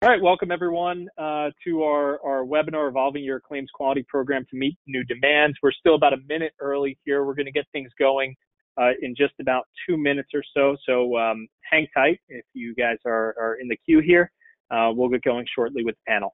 All right, welcome everyone uh, to our, our webinar, Evolving Your Claims Quality Program to Meet New Demands. We're still about a minute early here. We're going to get things going uh, in just about two minutes or so. So um, hang tight if you guys are, are in the queue here. Uh, we'll get going shortly with the panel.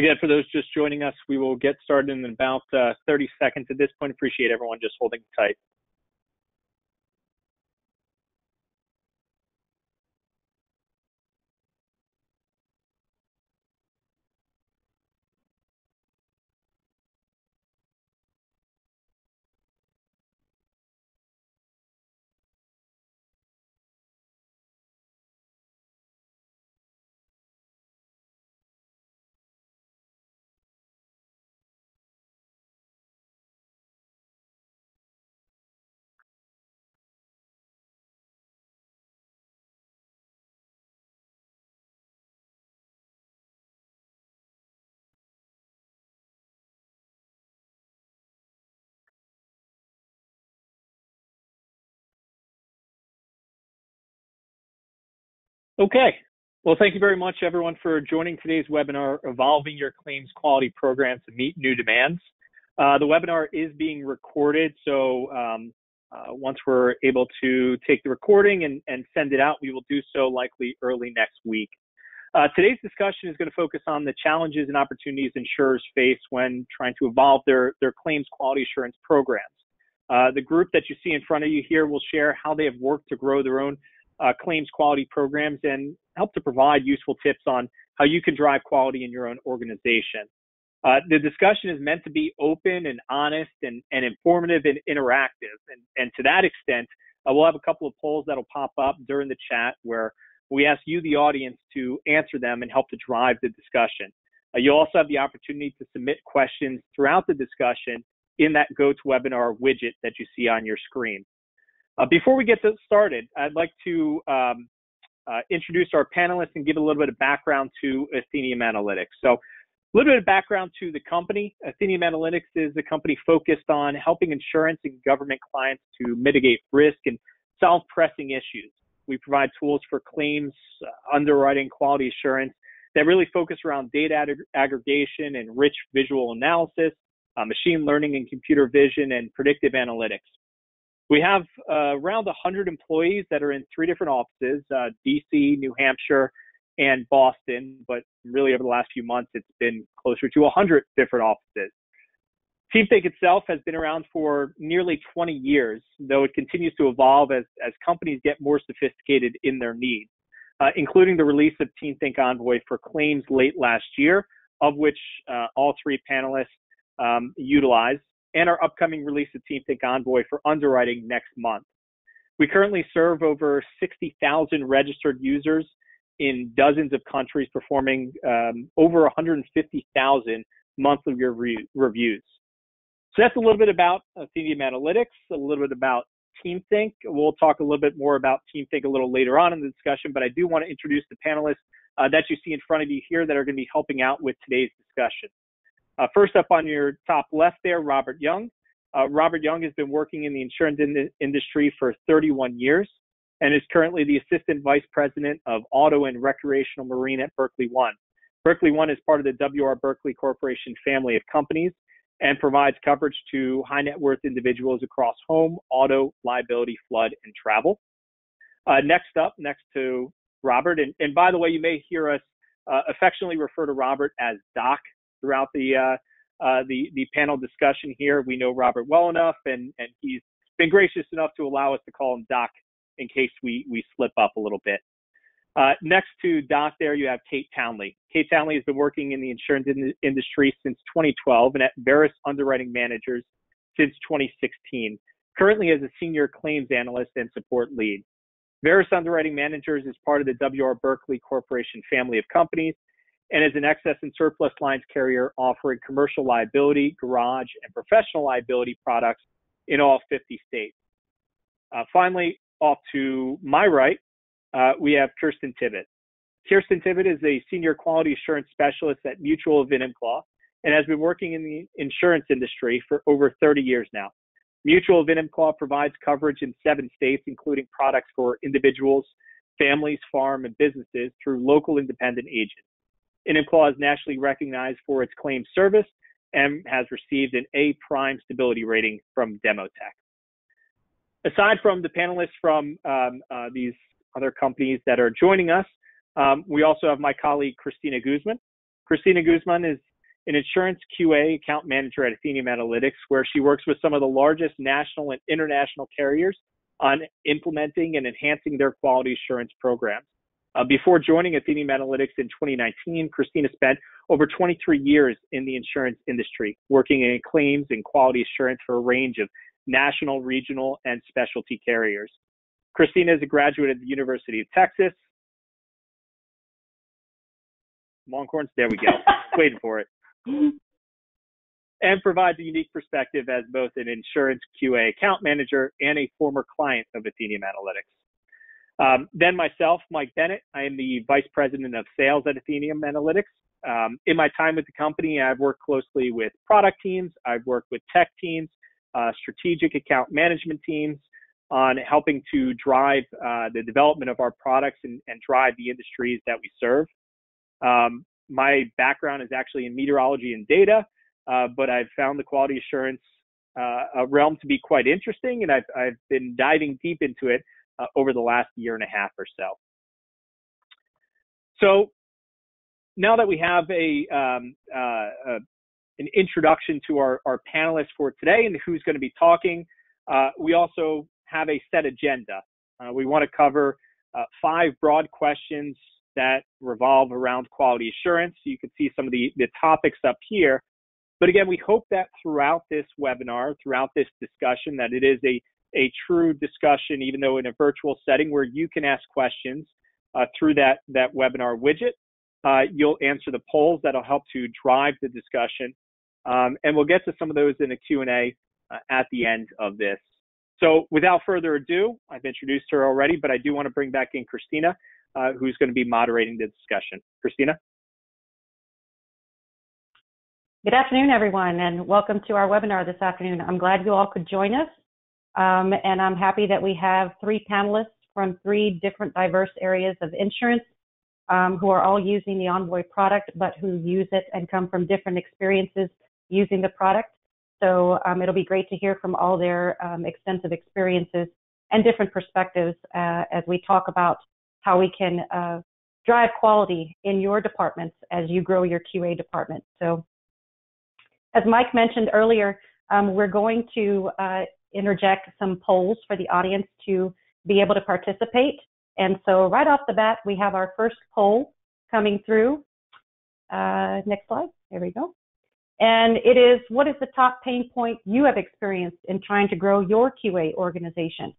Again, for those just joining us, we will get started in about uh, 30 seconds at this point. Appreciate everyone just holding tight. Okay. Well, thank you very much, everyone, for joining today's webinar, Evolving Your Claims Quality Program to Meet New Demands. Uh, the webinar is being recorded, so um, uh, once we're able to take the recording and, and, send it out, we will do so likely early next week. Uh, today's discussion is going to focus on the challenges and opportunities insurers face when trying to evolve their, their claims quality assurance programs. Uh, the group that you see in front of you here will share how they have worked to grow their own uh, claims quality programs and help to provide useful tips on how you can drive quality in your own organization. Uh, the discussion is meant to be open and honest and, and informative and interactive. And, and to that extent, uh, we'll have a couple of polls that'll pop up during the chat where we ask you, the audience, to answer them and help to drive the discussion. Uh, you'll also have the opportunity to submit questions throughout the discussion in that GoToWebinar widget that you see on your screen. Uh, before we get started, I'd like to um, uh, introduce our panelists and give a little bit of background to Athenium Analytics. So, a little bit of background to the company. Athenium Analytics is a company focused on helping insurance and government clients to mitigate risk and solve pressing issues. We provide tools for claims, uh, underwriting, quality assurance that really focus around data ag- aggregation and rich visual analysis, uh, machine learning and computer vision, and predictive analytics. We have uh, around 100 employees that are in three different offices uh, DC, New Hampshire, and Boston. But really, over the last few months, it's been closer to 100 different offices. TeamThink itself has been around for nearly 20 years, though it continues to evolve as, as companies get more sophisticated in their needs, uh, including the release of TeamThink Envoy for claims late last year, of which uh, all three panelists um, utilize and our upcoming release of TeamThink Envoy for underwriting next month. We currently serve over 60,000 registered users in dozens of countries, performing um, over 150,000 monthly review, reviews. So that's a little bit about Athenium Analytics, a little bit about TeamThink. We'll talk a little bit more about TeamThink a little later on in the discussion, but I do want to introduce the panelists uh, that you see in front of you here that are going to be helping out with today's discussion. Uh, first up on your top left there, Robert Young. Uh, Robert Young has been working in the insurance in- industry for 31 years. and is currently the Assistant Vice President of Auto and Recreational Marine at Berkley One. Berkley One is part of the W.R. Berkley Corporation family of companies and provides coverage to high net worth individuals across home, auto, liability, flood, and travel. Uh, next up, next to Robert, and, and by the way, you may hear us uh, affectionately refer to Robert as Doc throughout the uh, uh, the the panel discussion here. We know Robert well enough, and and he's been gracious enough to allow us to call him Doc in case we we slip up a little bit. Uh, next to Doc, there you have Kate Townley. Kate Townley has been working in the insurance in- industry since 2012 and at Verus Underwriting Managers since 2016. Currently as a senior claims analyst and support lead. Verus Underwriting Managers is part of the W.R. Berkley Corporation family of companies and is an excess and surplus lines carrier offering commercial liability, garage, and professional liability products in all 50 states. Uh, finally, off to my right, uh, we have Kirsten Tibbett. Kirsten Tibbett is a senior quality assurance specialist at Mutual of Enumclaw and has been working in the insurance industry for over 30 years now. Mutual of Enumclaw provides coverage in seven states, including products for individuals, families, farm, and businesses through local independent agents. Enumclaw is nationally recognized for its claim service and has received an A prime stability rating from Demotech. Aside from the panelists from um, uh, these other companies that are joining us, um, we also have my colleague Christina Guzman. Christina Guzman is an insurance QA account manager at Athenium Analytics, where she works with some of the largest national and international carriers on implementing and enhancing their quality assurance programs. Uh, before joining Athenium Analytics in 2019, Christina spent over 23 years in the insurance industry, working in claims and quality assurance for a range of national, regional, and specialty carriers. Christina is a graduate of the University of Texas. Longhorns, there we go. Waiting for it. And provides a unique perspective as both an insurance QA account manager and a former client of Athenium Analytics. Um, then myself, Mike Bennett, I am the Vice President of Sales at Athenium Analytics. Um, in my time with the company, I've worked closely with product teams, I've worked with tech teams, uh, strategic account management teams on helping to drive uh, the development of our products and, and, drive the industries that we serve. Um, my background is actually in meteorology and data, uh, but I've found the quality assurance uh, realm to be quite interesting, and I've, I've been diving deep into it uh, over the last year and a half or so. So now that we have a, um, uh, an introduction to our, our panelists for today and who's going to be talking, uh, we also have a set agenda. Uh, we want to cover uh, five broad questions that revolve around quality assurance. You can see some of the, the topics up here. But again, we hope that throughout this webinar, throughout this discussion, that it is a a true discussion, even though in a virtual setting where you can ask questions uh, through that, that webinar widget. Uh, you'll answer the polls that'll help to drive the discussion. Um, and we'll get to some of those in a Q&A uh, at the end of this. So without further ado, I've introduced her already, but I do want to bring back in Christina, uh, who's going to be moderating the discussion. Christina? Good afternoon, everyone, and welcome to our webinar this afternoon. I'm glad you all could join us. Um, and I'm happy that we have three panelists from three different diverse areas of insurance um, who are all using the Envoy product, but who use it and come from different experiences using the product. So um, it'll be great to hear from all their um, extensive experiences and different perspectives uh, as we talk about how we can uh, drive quality in your departments as you grow your QA department. So as Mike mentioned earlier, um, we're going to uh, interject some polls for the audience to be able to participate. And so right off the bat, we have our first poll coming through. Uh, next slide. There we go. And it is, what is the top pain point you have experienced in trying to grow your QA organization?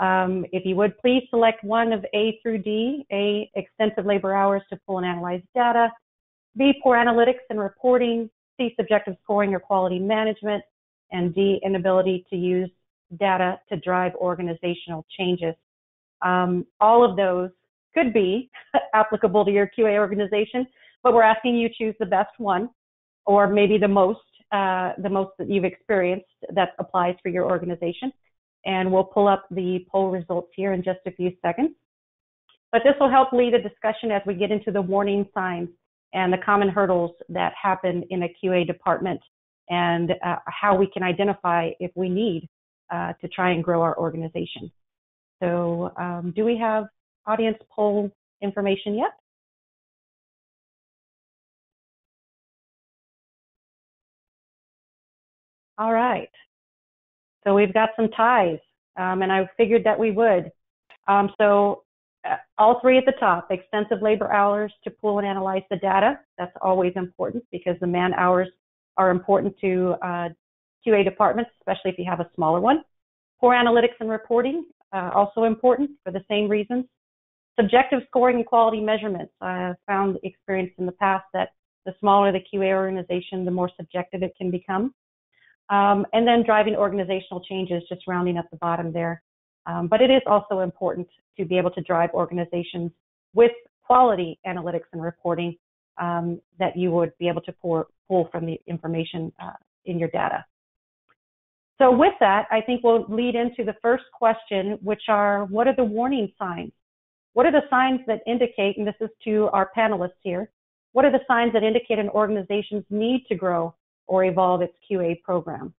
Um, if you would please select one of A through D, A, extensive labor hours to pull and analyze data, B, poor analytics and reporting, C, subjective scoring or quality management, and D, inability to use data to drive organizational changes. Um, all of those could be applicable to your QA organization, but we're asking you choose the best one or maybe the most, uh, the most that you've experienced that applies for your organization. and we'll pull up the poll results here in just a few seconds. But this will help lead a discussion as we get into the warning signs and the common hurdles that happen in a QA department and uh, how we can identify if we need uh, to try and grow our organization. So um, do we have audience poll information yet? All right. So we've got some ties, um, and I figured that we would. Um, so uh, all three at the top, extensive labor hours to pool and analyze the data. That's always important because the man hours are important to uh, QA departments, especially if you have a smaller one. Poor analytics and reporting, uh, also important for the same reasons. Subjective scoring and quality measurements. I have found experience in the past that the smaller the QA organization, the more subjective it can become. Um, and then driving organizational changes, just rounding up the bottom there. Um, but it is also important to be able to drive organizations with quality analytics and reporting um, that you would be able to pour, pull from the information uh, in your data. So with that, I think we'll lead into the first question, which are what are the warning signs? What are the signs that indicate, and this is to our panelists here, what are the signs that indicate an organization's need to grow or evolve its QA program?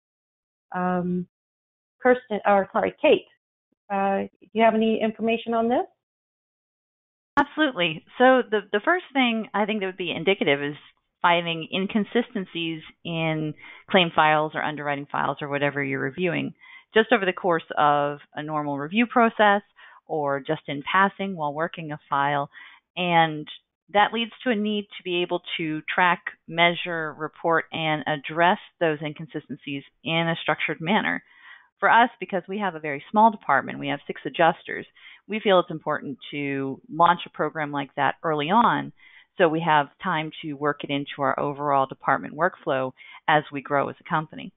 Um, Kirsten, or sorry, Kate, uh, do you have any information on this? Absolutely. So the the first thing I think that would be indicative is finding inconsistencies in claim files or underwriting files or whatever you're reviewing just over the course of a normal review process or just in passing while working a file. And that leads to a need to be able to track, measure, report, and address those inconsistencies in a structured manner. For us, because we have a very small department, we have six adjusters, we feel it's important to launch a program like that early on so we have time to work it into our overall department workflow as we grow as a company.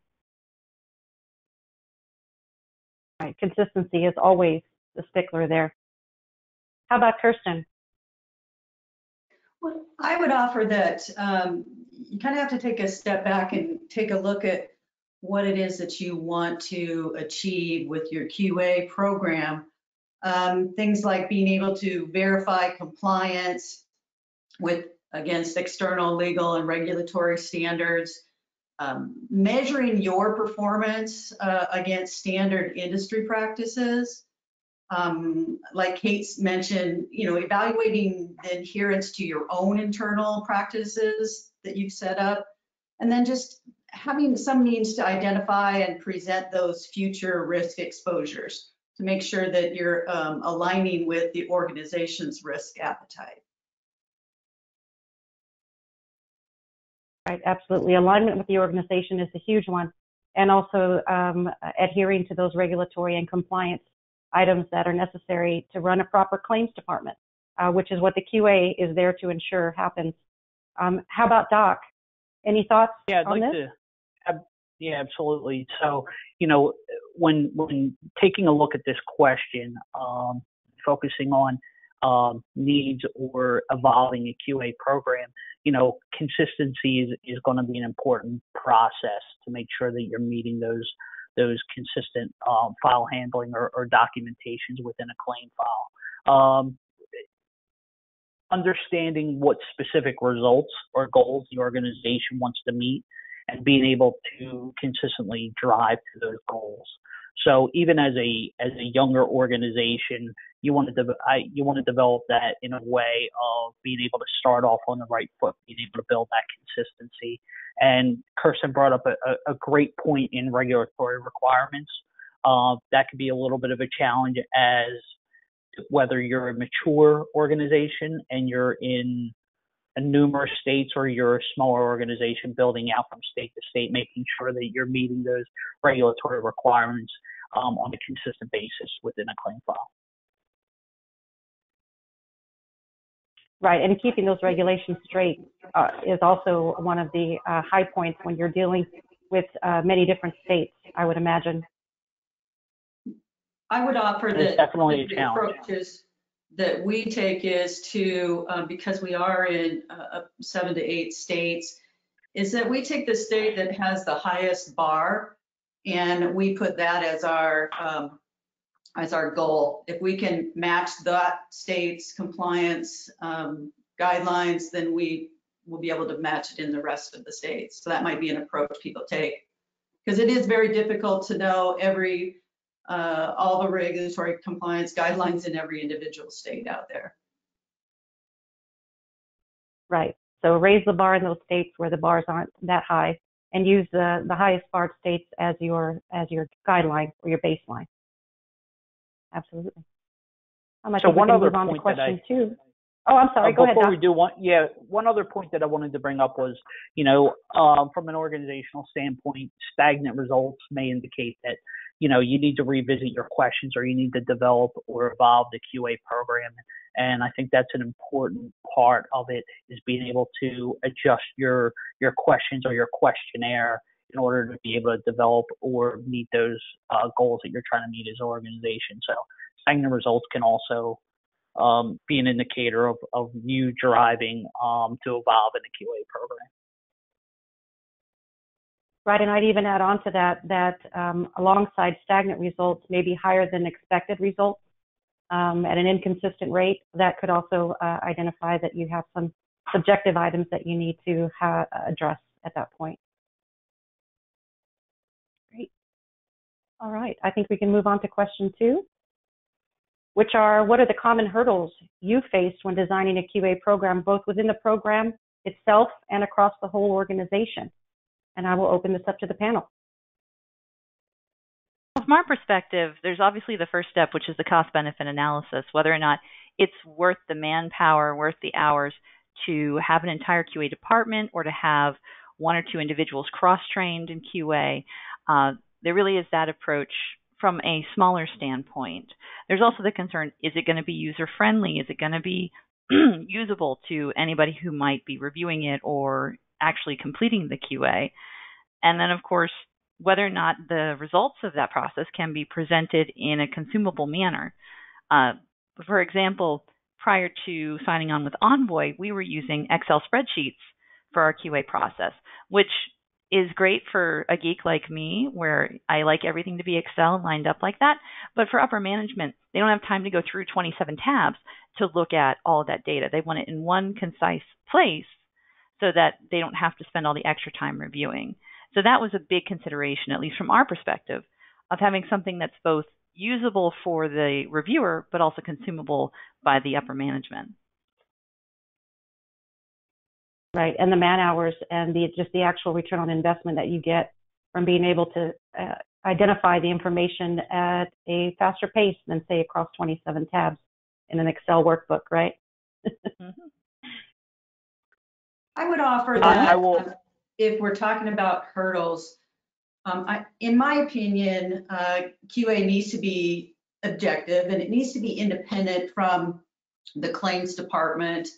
Right. Consistency is always the stickler there. How about Kirsten? Well, I would offer that um, you kind of have to take a step back and take a look at what it is that you want to achieve with your QA program. Um, things like being able to verify compliance with against external legal and regulatory standards, um, measuring your performance uh, against standard industry practices. Um, like Kate mentioned, you know, evaluating the adherence to your own internal practices that you've set up, and then just having some means to identify and present those future risk exposures to make sure that you're um, aligning with the organization's risk appetite. Right, absolutely. Alignment with the organization is a huge one, and also um, adhering to those regulatory and compliance items that are necessary to run a proper claims department, uh, which is what the QA is there to ensure happens. Um, how about Doc? Any thoughts yeah, I'd on like this? To, yeah, absolutely. So, you know, when when taking a look at this question, um, focusing on um, needs or evolving a QA program, you know, consistency is, is going to be an important process to make sure that you're meeting those those consistent um, file handling or, or, documentations within a claim file. Um, understanding what specific results or goals the organization wants to meet and being able to consistently drive to those goals. So even as a as a younger organization, you want to de- I, you want to develop that in a way of being able to start off on the right foot, being able to build that consistency. And Kirsten brought up a, a great point in regulatory requirements. Uh, that could be a little bit of a challenge as whether you're a mature organization and you're in numerous states or you're a smaller organization building out from state to state, making sure that you're meeting those regulatory requirements um, on a consistent basis within a claim file. Right, and keeping those regulations straight uh, is also one of the uh, high points when you're dealing with uh, many different states, I would imagine. I would offer it's that definitely the a challenge. approaches that we take is to, um, because we are in uh, seven to eight states, is that we take the state that has the highest bar and we put that as our um, as our goal. If we can match that state's compliance um, guidelines, then we will be able to match it in the rest of the states. So that might be an approach people take. Because it is very difficult to know every, uh, all the regulatory compliance guidelines in every individual state out there. Right. So raise the bar in those states where the bars aren't that high and use the, the highest barred states as your as your guideline or your baseline. Absolutely. Um, I So think one can other move on to point that I- question two. Oh, I'm sorry. Uh, Go ahead, Before we do one, yeah, one other point that I wanted to bring up was, you know, um, from an organizational standpoint, stagnant results may indicate that, you know, you need to revisit your questions or you need to develop or evolve the QA program. And I think that's an important part of it is being able to adjust your your questions or your questionnaire in order to be able to develop or meet those uh, goals that you're trying to meet as an organization. So stagnant results can also um, be an indicator of, of you driving um, to evolve in the QA program. Right, and I'd even add on to that that um, alongside stagnant results, maybe higher than expected results um, at an inconsistent rate, that could also uh, identify that you have some subjective items that you need to ha- address at that point. Great. All right, I think we can move on to question two, which are what are the common hurdles you faced when designing a QA program, both within the program itself and across the whole organization? And I will open this up to the panel. From our perspective, there's obviously the first step, which is the cost benefit analysis, whether or not it's worth the manpower, worth the hours to have an entire QA department or to have one or two individuals cross trained in QA. Uh, there really is that approach from a smaller standpoint. There's also the concern is it going to be user friendly? Is it going to be usable to anybody who might be reviewing it or actually completing the QA. And then, of course, whether or not the results of that process can be presented in a consumable manner. Uh, for example, prior to signing on with Envoy, we were using Excel spreadsheets for our QA process, which is great for a geek like me, where I like everything to be Excel lined up like that. But for upper management, they don't have time to go through 27 tabs to look at all of that data. They want it in one concise place so that they don't have to spend all the extra time reviewing. So that was a big consideration, at least from our perspective, of having something that's both usable for the reviewer but also consumable by the upper management. Right, and the man hours and the just the actual return on investment that you get from being able to uh, identify the information at a faster pace than say across 27 tabs in an Excel workbook, right? mm-hmm. I would offer that I will- um, if we're talking about hurdles, um, I, in my opinion, uh, QA needs to be objective and it needs to be independent from the claims department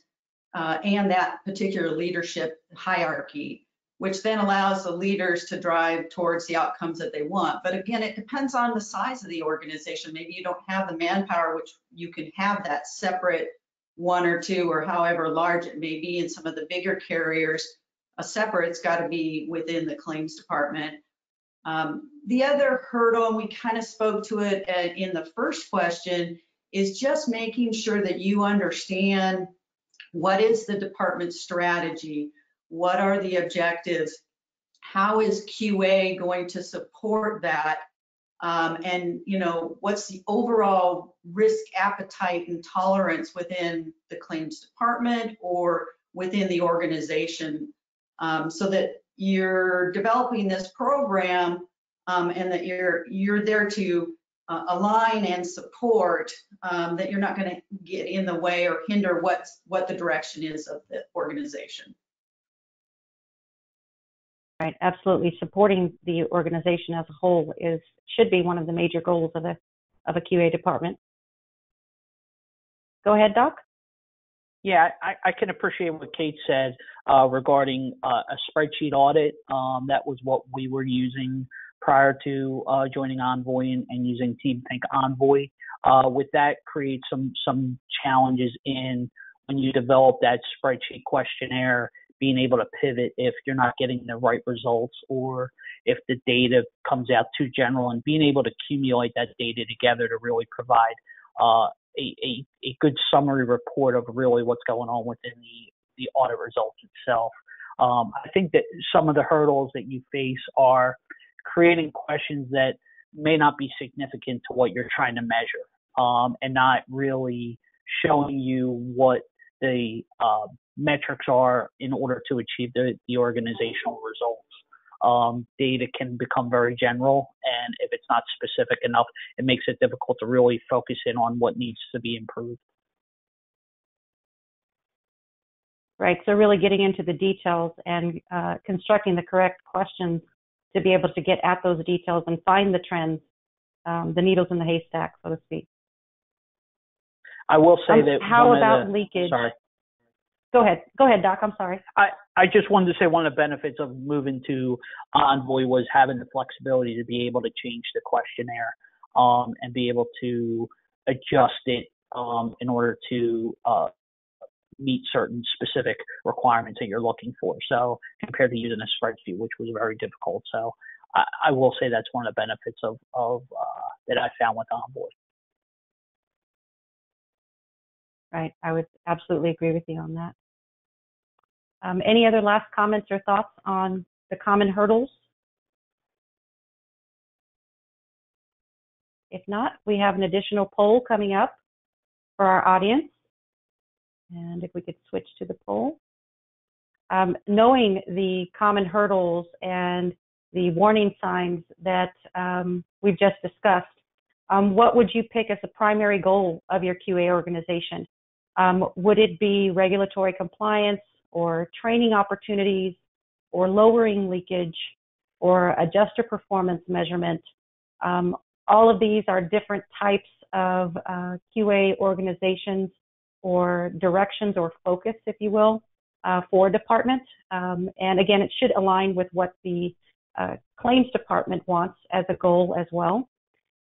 uh, and that particular leadership hierarchy, which then allows the leaders to drive towards the outcomes that they want. But again, it depends on the size of the organization. Maybe you don't have the manpower, which you can have that separate one or two or however large it may be in some of the bigger carriers. A separate's got to be within the claims department. Um, the other hurdle, and we kind of spoke to it uh, in the first question, is just making sure that you understand what is the department's strategy, what are the objectives, how is QA going to support that, um, and you know what's the overall risk appetite and tolerance within the claims department or within the organization, um, so that you're developing this program um, and that you're you're there to uh, align and support um, that you're not going to get in the way or hinder what what the direction is of the organization. Right, absolutely. Supporting the organization as a whole is should be one of the major goals of a of a QA department. Go ahead, Doc. Yeah, I, I can appreciate what Kate said uh, regarding uh, a spreadsheet audit. Um, that was what we were using prior to uh, joining Envoy and, and using TeamThink Envoy. Uh, with that, creates some some challenges in when you develop that spreadsheet questionnaire, being able to pivot if you're not getting the right results or if the data comes out too general and being able to accumulate that data together to really provide uh, a, a, a good summary report of really what's going on within the, the audit results itself. Um, I think that some of the hurdles that you face are creating questions that may not be significant to what you're trying to measure um, and not really showing you what the uh, metrics are in order to achieve the, the organizational results. Um, data can become very general, and if it's not specific enough, it makes it difficult to really focus in on what needs to be improved. Right. So really getting into the details and uh, constructing the correct questions to be able to get at those details and find the trends, um, the needles in the haystack, so to speak. I will say um, that. How about the, leakage? Sorry. Go ahead. Go ahead, Doc. I'm sorry. I, I just wanted to say one of the benefits of moving to Envoy was having the flexibility to be able to change the questionnaire um, and be able to adjust it um, in order to uh, meet certain specific requirements that you're looking for. So compared to using a spreadsheet, which was very difficult. So I, I will say that's one of the benefits of, of uh, that I found with Envoy. Right. I would absolutely agree with you on that. Um, any other last comments or thoughts on the common hurdles? If not, we have an additional poll coming up for our audience. And if we could switch to the poll. Um, knowing the common hurdles and the warning signs that um, we've just discussed, um, what would you pick as a primary goal of your QA organization? Um, would it be regulatory compliance, or training opportunities or lowering leakage or adjuster performance measurement. Um, all of these are different types of uh, QA organizations or directions or focus, if you will, uh, for department. Um, and again, it should align with what the uh, claims department wants as a goal as well.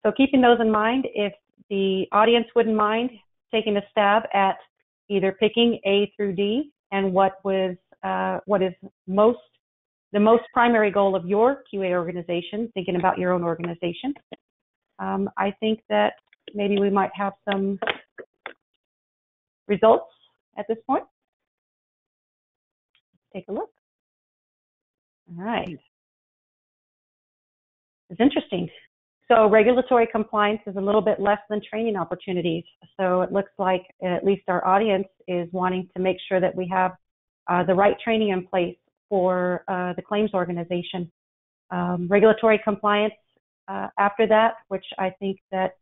So keeping those in mind, if the audience wouldn't mind taking a stab at either picking A through D and what was uh, what is most the most primary goal of your QA organization, thinking about your own organization. Um, I think that maybe we might have some results at this point. Take a look. All right. It's interesting. So regulatory compliance is a little bit less than training opportunities. So it looks like at least our audience is wanting to make sure that we have uh, the right training in place for uh, the claims organization. Um, regulatory compliance uh, after that, which I think that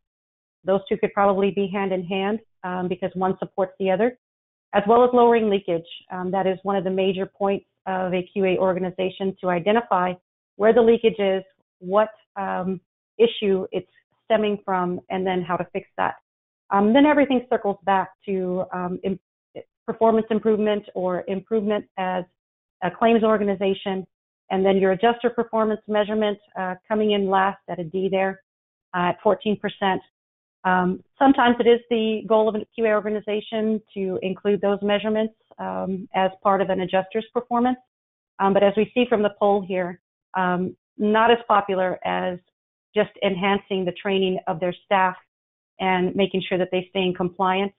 those two could probably be hand in hand um, because one supports the other, as well as lowering leakage. Um, that is one of the major points of a QA organization to identify where the leakage is, what um, issue it's stemming from and then how to fix that. Um, then everything circles back to um, performance improvement or improvement as a claims organization. And then your adjuster performance measurement uh, coming in last at a D there uh, at 14%. Um, sometimes it is the goal of a QA organization to include those measurements um, as part of an adjuster's performance. Um, but as we see from the poll here, um, not as popular as just enhancing the training of their staff and making sure that they stay in compliance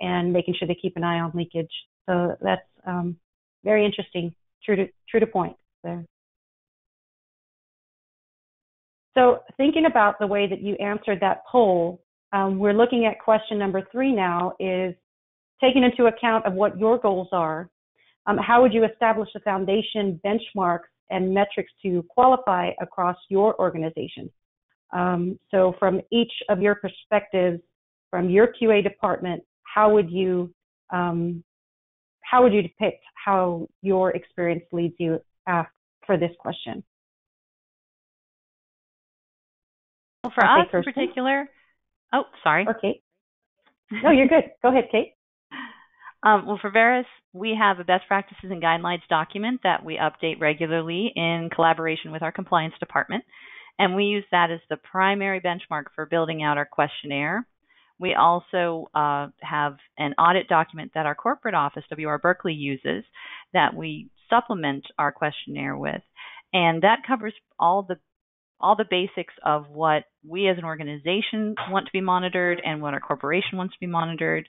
and making sure they keep an eye on leakage. So that's um, very interesting, true to true to point there. So thinking about the way that you answered that poll, um, we're looking at question number three now is taking into account of what your goals are, um, how would you establish a foundation benchmarks and metrics to qualify across your organization? Um, so from each of your perspectives, from your QA department, how would you um, how would you depict how your experience leads you uh, for this question? Well, for us in particular, oh, sorry. Okay. No, you're good. Go ahead, Kate. Um, well, for Verus, we have a best practices and guidelines document that we update regularly in collaboration with our compliance department. And we use that as the primary benchmark for building out our questionnaire. We also uh, have an audit document that our corporate office, WR Berkley, uses that we supplement our questionnaire with. And that covers all the all the basics of what we as an organization want to be monitored and what our corporation wants to be monitored.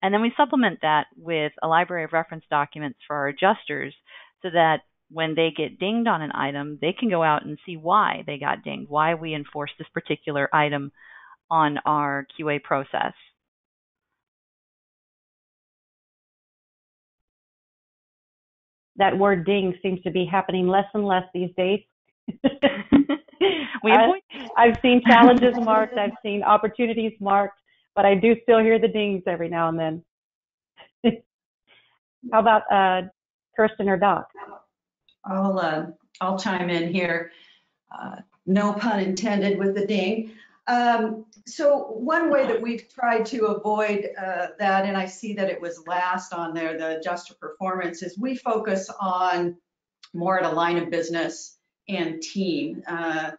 And then we supplement that with a library of reference documents for our adjusters so that when they get dinged on an item, they can go out and see why they got dinged, why we enforce this particular item on our QA process. That word ding seems to be happening less and less these days. we I, I've seen challenges marked, I've seen opportunities marked, but I do still hear the dings every now and then. How about uh, Kirsten or Doc? I'll, uh, I'll chime in here. Uh, no pun intended with the ding. Um, so one way that we've tried to avoid uh, that, and I see that it was last on there, the adjuster performance, is we focus on more at a line of business and team. Uh,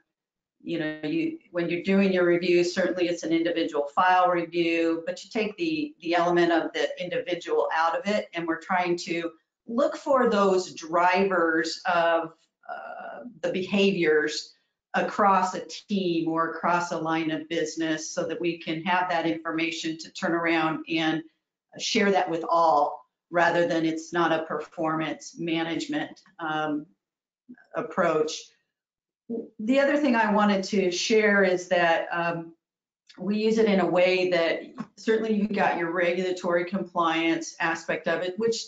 you know, you when you're doing your review, certainly it's an individual file review, but you take the the element of the individual out of it, and we're trying to look for those drivers of uh, the behaviors across a team or across a line of business so that we can have that information to turn around and share that with all rather than it's not a performance management um, approach. The other thing I wanted to share is that um, we use it in a way that certainly you've got your regulatory compliance aspect of it, which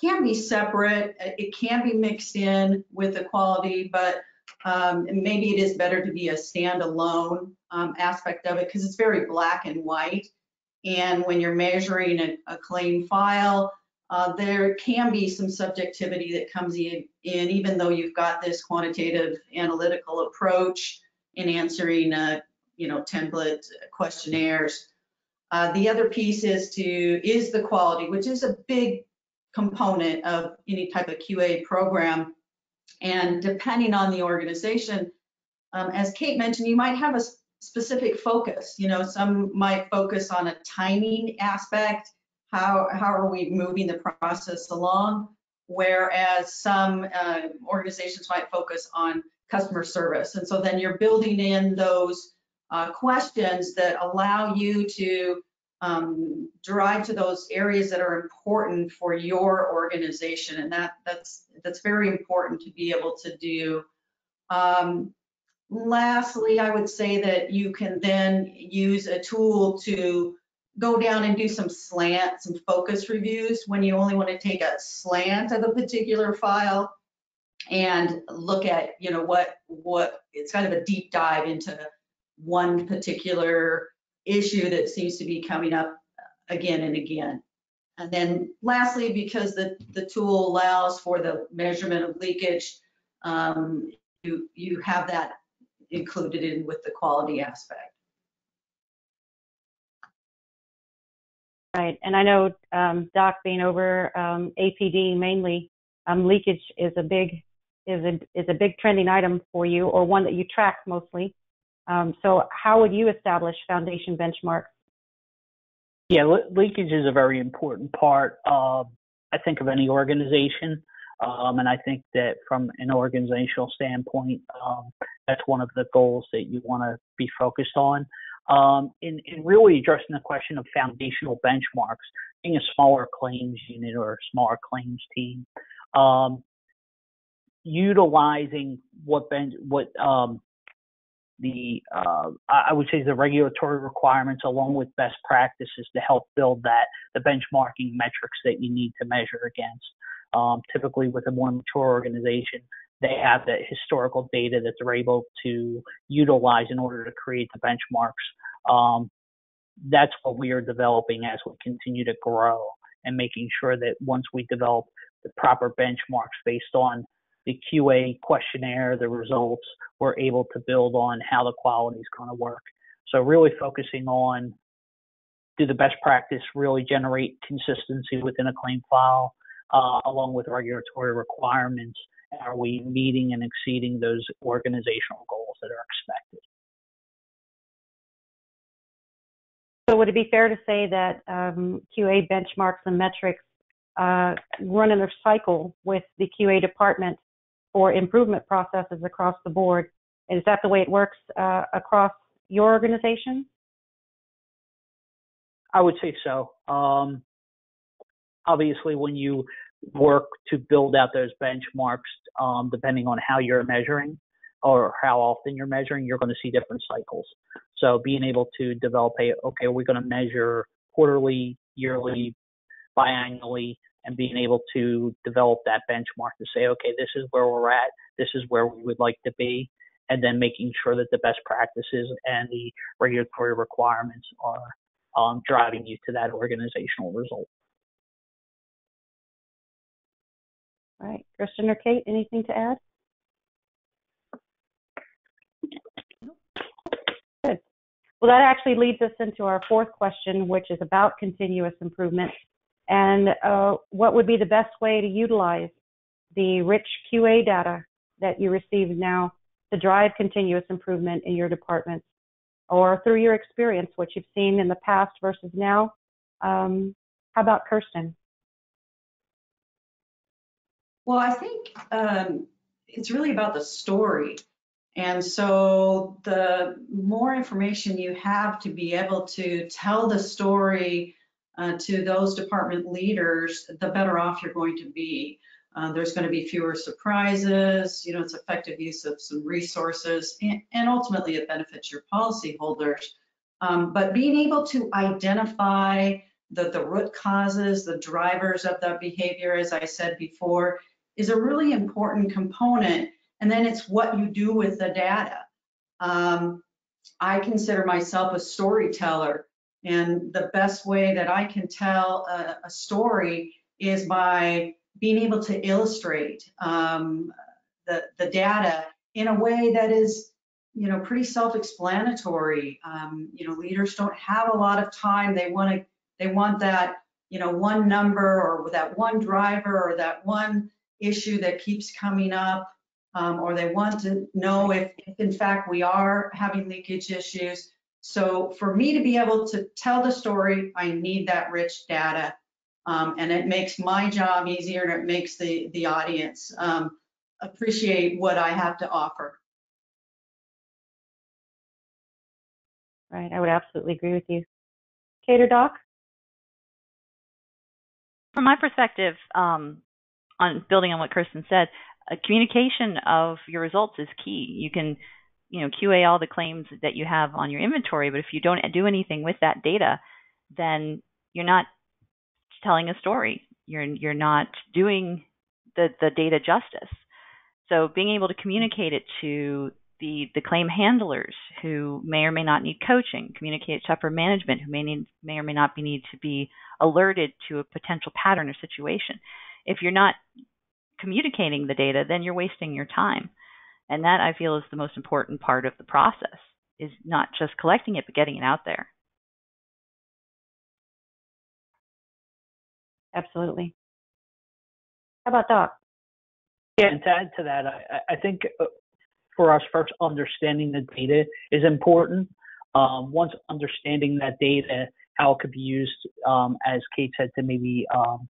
can be separate. It can be mixed in with the quality, but um, maybe it is better to be a standalone um, aspect of it because it's very black and white. And when you're measuring a, a claim file, uh, there can be some subjectivity that comes in, in, even though you've got this quantitative analytical approach in answering, uh, you know, template questionnaires. Uh, the other piece is to is the quality, which is a big component of any type of QA program. And depending on the organization, um, as Kate mentioned, you might have a specific focus. You know, some might focus on a timing aspect. How, how are we moving the process along? Whereas some uh, organizations might focus on customer service. And so then you're building in those uh, questions that allow you to um, drive to those areas that are important for your organization, and that that's that's very important to be able to do. Um, lastly, I would say that you can then use a tool to go down and do some slant, some focus reviews when you only want to take a slant of a particular file and look at, you know, what what it's kind of a deep dive into one particular issue that seems to be coming up again and again. And then lastly, because the, the tool allows for the measurement of leakage, um, you, you have that included in with the quality aspect. Right, and I know um, Doc being over um, APD mainly, um, leakage is a big is a is a big trending item for you, or one that you track mostly. Um, so how would you establish foundation benchmarks? Yeah, le- leakage is a very important part, uh, I think, of any organization. Um, and I think that from an organizational standpoint, um, that's one of the goals that you want to be focused on. Um, in, in, really addressing the question of foundational benchmarks, being a smaller claims unit or a smaller claims team, um, utilizing what ben, what um, the uh, I would say the regulatory requirements along with best practices to help build that the benchmarking metrics that you need to measure against. Um, typically, with a more mature organization, they have the historical data that they're able to utilize in order to create the benchmarks. Um, that's what we are developing as we continue to grow and making sure that once we develop the proper benchmarks based on the QA questionnaire, the results, we're able to build on how the quality is going to work. So really focusing on do the best practice really generate consistency within a claim file uh, along with regulatory requirements? Are we meeting and exceeding those organizational goals that are expected? So would it be fair to say that um, QA benchmarks and metrics uh, run in a cycle with the QA department for improvement processes across the board. Is that the way it works uh, across your organization? I would say so. Um, obviously, when you work to build out those benchmarks, um, depending on how you're measuring or how often you're measuring, you're going to see different cycles. So being able to develop a, okay, we're going to measure quarterly, yearly, biannually, and being able to develop that benchmark to say, okay, this is where we're at, this is where we would like to be, and then making sure that the best practices and the regulatory requirements are um, driving you to that organizational result. All right, Kirsten or Kate, anything to add? Good. Well, that actually leads us into our fourth question, which is about continuous improvement and uh, what would be the best way to utilize the rich QA data that you receive now to drive continuous improvement in your departments or through your experience, what you've seen in the past versus now. Um, how about Kirsten? Well, I think um, it's really about the story. And so the more information you have to be able to tell the story uh, to those department leaders, the better off you're going to be. Uh, there's going to be fewer surprises, you know, it's effective use of some resources, and, and ultimately it benefits your policyholders. Um, but being able to identify the, the root causes, the drivers of the behavior, as I said before, is a really important component. And then it's what you do with the data. Um, I consider myself a storyteller. And the best way that I can tell a, a story is by being able to illustrate um, the, the data in a way that is, you know, pretty self-explanatory. Um, you know, leaders don't have a lot of time. They want to, they want that, you know, one number or that one driver or that one issue that keeps coming up, um, or they want to know if, if in fact we are having leakage issues. So for me to be able to tell the story, I need that rich data. Um, and it makes my job easier and it makes the, the audience um, appreciate what I have to offer. Right, I would absolutely agree with you. Kate or Doc? From my perspective, um, on building on what Kirsten said, communication of your results is key. You can you know QA all the claims that you have on your inventory, but if you don't do anything with that data, then you're not telling a story. You're you're not doing the the data justice. So being able to communicate it to the the claim handlers who may or may not need coaching, communicate to upper management who may need may or may not be need to be alerted to a potential pattern or situation. If you're not communicating the data, then you're wasting your time. And that I feel is the most important part of the process is not just collecting it, but getting it out there. Absolutely. How about Doc? Yeah, and to add to that, I, I think uh, for us, first, understanding the data is important. Um, once understanding that data, how it could be used, um, as Kate said, to maybe um,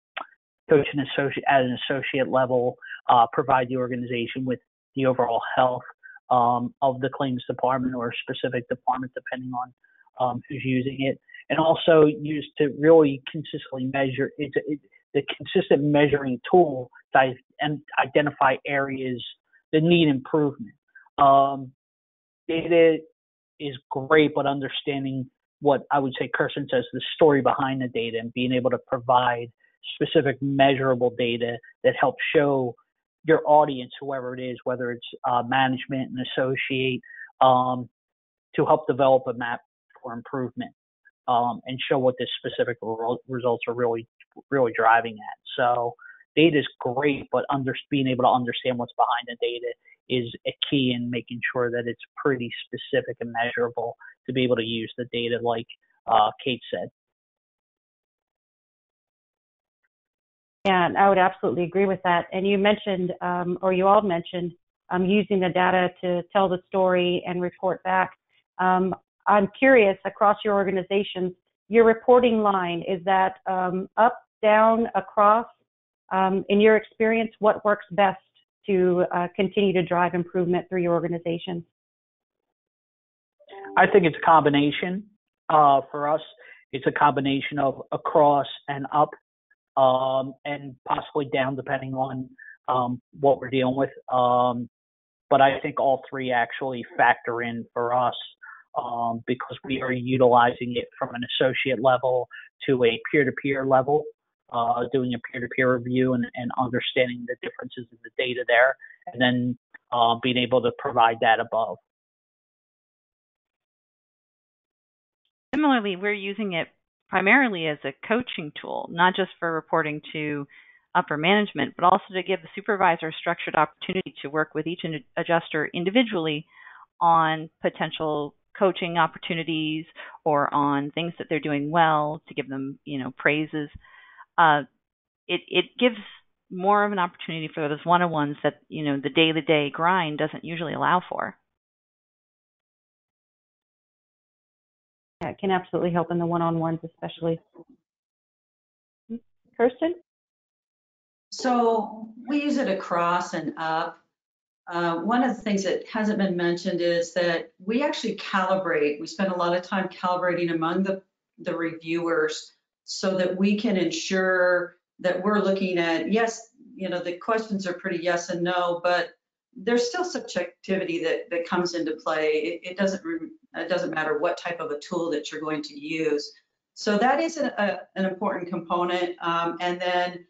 coach an associate at an associate level, uh, provide the organization with the overall health um, of the claims department or a specific department, depending on um, who's using it, and also used to really consistently measure. It's it, the consistent measuring tool to and identify areas that need improvement. Um, data is great, but understanding what I would say Kirsten says the story behind the data and being able to provide specific measurable data that helps show your audience, whoever it is, whether it's uh, management and associate, um, to help develop a map for improvement um, and show what the specific results are really really driving at. So data is great, but under, being able to understand what's behind the data is a key in making sure that it's pretty specific and measurable to be able to use the data like uh, Kate said. Yeah, I would absolutely agree with that. And you mentioned, um, or you all mentioned, um, using the data to tell the story and report back. Um, I'm curious across your organizations, your reporting line is that um, up, down, across? Um, in your experience, what works best to uh, continue to drive improvement through your organization? I think it's a combination. Uh, for us, it's a combination of across and up, um, and possibly down, depending on um, what we're dealing with. Um, but I think all three actually factor in for us um, because we are utilizing it from an associate level to a peer-to-peer level, uh, doing a peer-to-peer review and, and, understanding the differences in the data there, and then uh, being able to provide that above. Similarly, we're using it primarily as a coaching tool, not just for reporting to upper management, but also to give the supervisor a structured opportunity to work with each adjuster individually on potential coaching opportunities or on things that they're doing well to give them, you know, praises. Uh, it it gives more of an opportunity for those one-on-ones that you know the day-to-day grind doesn't usually allow for. Yeah, it can absolutely help in the one-on-ones, especially. Kirsten. So we use it across and up. Uh, one of the things that hasn't been mentioned is that we actually calibrate. We spend a lot of time calibrating among the, the reviewers so that we can ensure that we're looking at, yes, you know, the questions are pretty yes and no, but there's still subjectivity that, that comes into play. It, it doesn't it doesn't matter what type of a tool that you're going to use. So that is a, a, an important component. Um, and then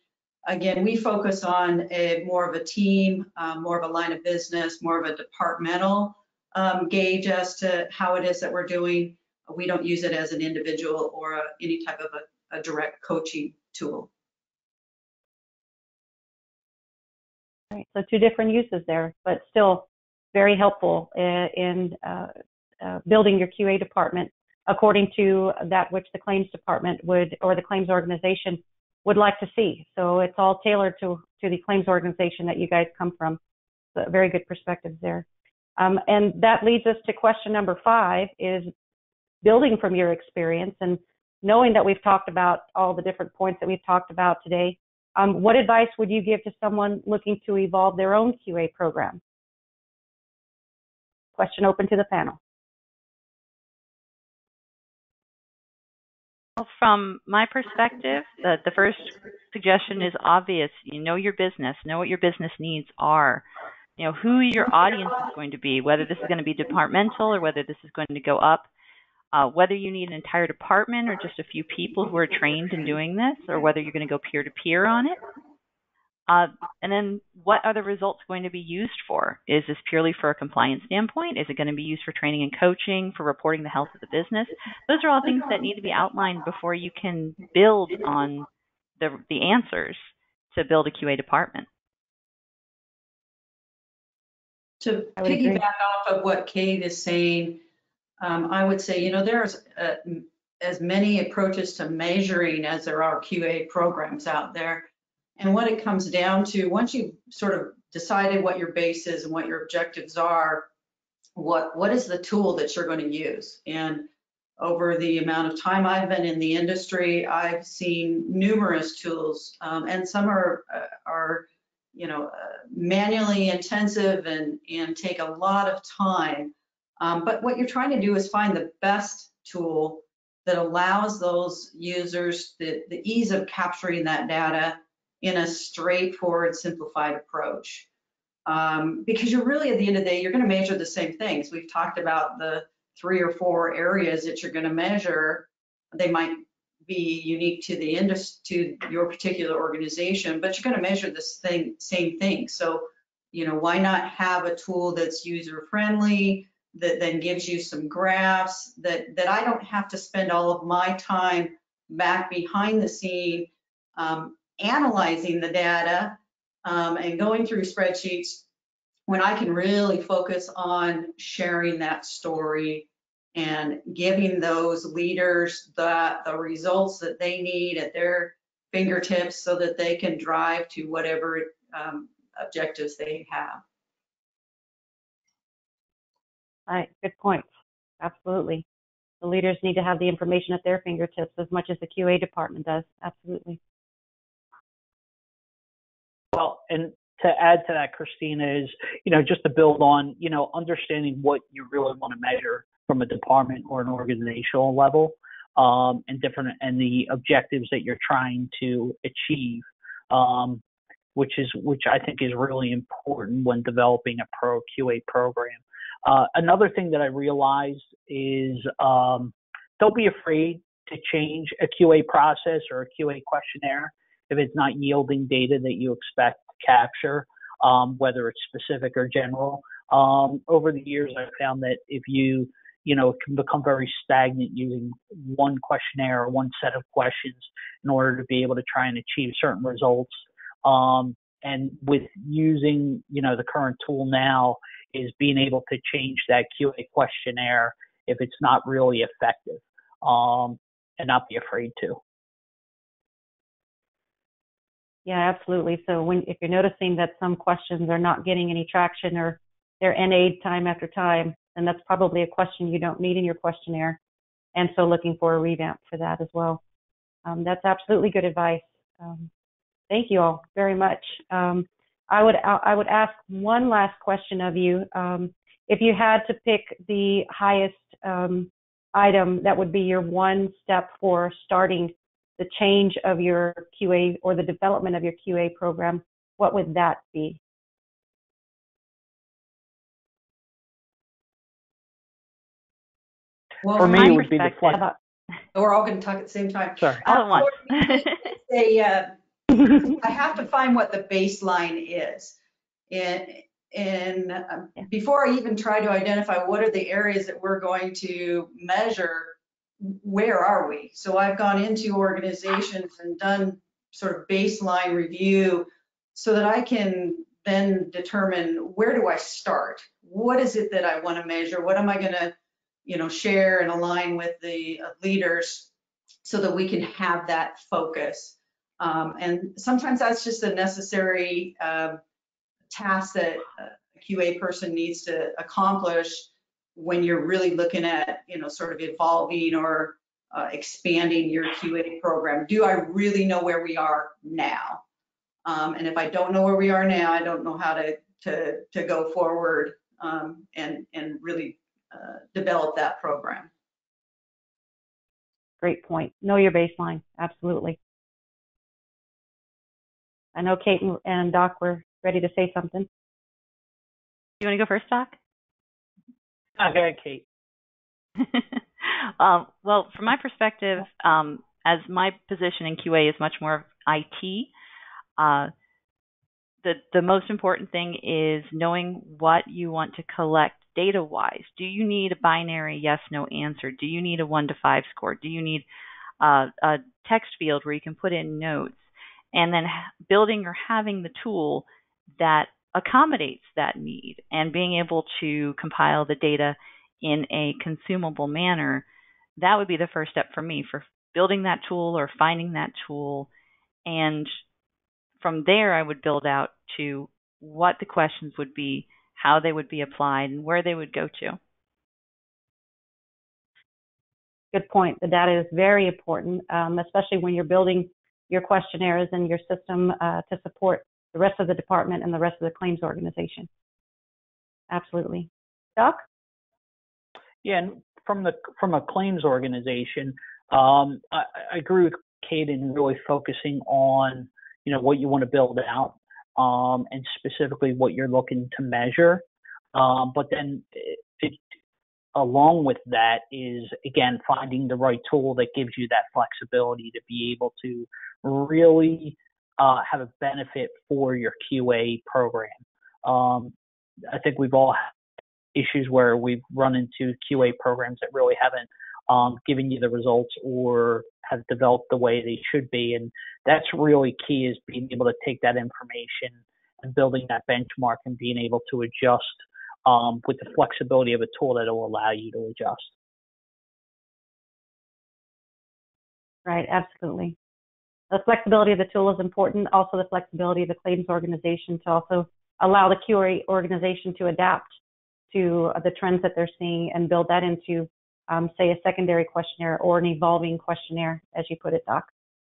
Again, we focus on a more of a team, um, more of a line of business, more of a departmental um, gauge as to how it is that we're doing. We don't use it as an individual or a, any type of a, a direct coaching tool. Right, so two different uses there, but still very helpful in, in uh, uh, building your QA department according to that which the claims department would or the claims organization would like to see. So it's all tailored to, to the claims organization that you guys come from. So very good perspectives there. Um, and that leads us to question number five is building from your experience and knowing that we've talked about all the different points that we've talked about today, um, what advice would you give to someone looking to evolve their own QA program? Question open to the panel. Well, From my perspective, the, the first suggestion is obvious. You know your business, know what your business needs are. You know who your audience is going to be, whether this is going to be departmental or whether this is going to go up, uh, whether you need an entire department or just a few people who are trained in doing this, or whether you're going to go peer to peer on it. Uh, and then what are the results going to be used for? Is this purely for a compliance standpoint? Is it going to be used for training and coaching, for reporting the health of the business? Those are all things that need to be outlined before you can build on the, the answers to build a QA department. To piggyback off of what Kate is saying, um, I would say, you know, there's uh, as many approaches to measuring as there are QA programs out there. And what it comes down to, once you've sort of decided what your base is and what your objectives are, what what is the tool that you're going to use? And over the amount of time I've been in the industry, I've seen numerous tools, um, and some are uh, are you know uh, manually intensive and and take a lot of time. Um, but what you're trying to do is find the best tool that allows those users the, the ease of capturing that data in a straightforward, simplified approach. Um, because you're really, at the end of the day, you're going to measure the same things. We've talked about the three or four areas that you're going to measure. They might be unique to the industry, to your particular organization, but you're going to measure the thing, same thing. So, you know, why not have a tool that's user friendly, that then gives you some graphs that that I don't have to spend all of my time back behind the scene um, analyzing the data um, and going through spreadsheets when I can really focus on sharing that story and giving those leaders the, the results that they need at their fingertips so that they can drive to whatever um, objectives they have. Right, good point. Absolutely. The leaders need to have the information at their fingertips as much as the QA department does. Absolutely. Well, and to add to that, Christina, is you know just to build on you know understanding what you really want to measure from a department or an organizational level, um, and different and the objectives that you're trying to achieve, um, which is which I think is really important when developing a pro QA program. Uh, another thing that I realized is um, don't be afraid to change a QA process or a QA questionnaire if it's not yielding data that you expect to capture, um, whether it's specific or general. Um, over the years, I've found that if you, you know, it can become very stagnant using one questionnaire or one set of questions in order to be able to try and achieve certain results. Um, and with using, you know, the current tool now is being able to change that QA questionnaire if it's not really effective, um, and not be afraid to. Yeah, absolutely. So when if you're noticing that some questions are not getting any traction or they're NA'd time after time, then that's probably a question you don't need in your questionnaire. And so looking for a revamp for that as well. Um, that's absolutely good advice. Um, thank you all very much. Um, I would I would ask one last question of you. Um, if you had to pick the highest um, item, that would be your one step for starting the change of your QA or the development of your QA program, what would that be? Well, For me, it would be the flex. We're all going to talk at the same time. Sorry. All at once. they, uh, I have to find what the baseline is. And, and um, before I even try to identify what are the areas that we're going to measure, where are we? So I've gone into organizations and done sort of baseline review so that I can then determine where do I start? What is it that I want to measure? What am I going to, you know, share and align with the leaders so that we can have that focus? Um, and sometimes that's just a necessary uh, task that a QA person needs to accomplish when you're really looking at, you know, sort of evolving or uh, expanding your QA program. Do I really know where we are now? Um, and if I don't know where we are now, I don't know how to to to go forward um, and and really uh, develop that program. Great point. Know your baseline. Absolutely. I know Kate and Doc were ready to say something. You want to go first, Doc? Okay, Kate. um, well, from my perspective, um, as my position in QA is much more of IT, uh, the the most important thing is knowing what you want to collect data wise. Do you need a binary yes no answer? Do you need a one to five score? Do you need uh, a text field where you can put in notes? And then building or having the tool that accommodates that need and being able to compile the data in a consumable manner, that would be the first step for me for building that tool or finding that tool. And from there, I would build out to what the questions would be, how they would be applied, and where they would go to. Good point. The data is very important, um, especially when you're building your questionnaires and your system uh, to support the rest of the department and the rest of the claims organization. Absolutely. Doc? Yeah, and from the from a claims organization, um, I, I, agree with Kate in really focusing on you know what you want to build out um, and specifically what you're looking to measure. Um, but then along with that is again finding the right tool that gives you that flexibility to be able to really uh, have a benefit for your QA program. Um, I think we've all had issues where we've run into QA programs that really haven't um, given you the results or have developed the way they should be. And that's really key is being able to take that information and building that benchmark and being able to adjust um, with the flexibility of a tool that will allow you to adjust. Right, absolutely the flexibility of the tool is important. Also, the flexibility of the claims organization to also allow the QA organization to adapt to the trends that they're seeing and build that into, um, say, a secondary questionnaire or an evolving questionnaire, as you put it, Doc.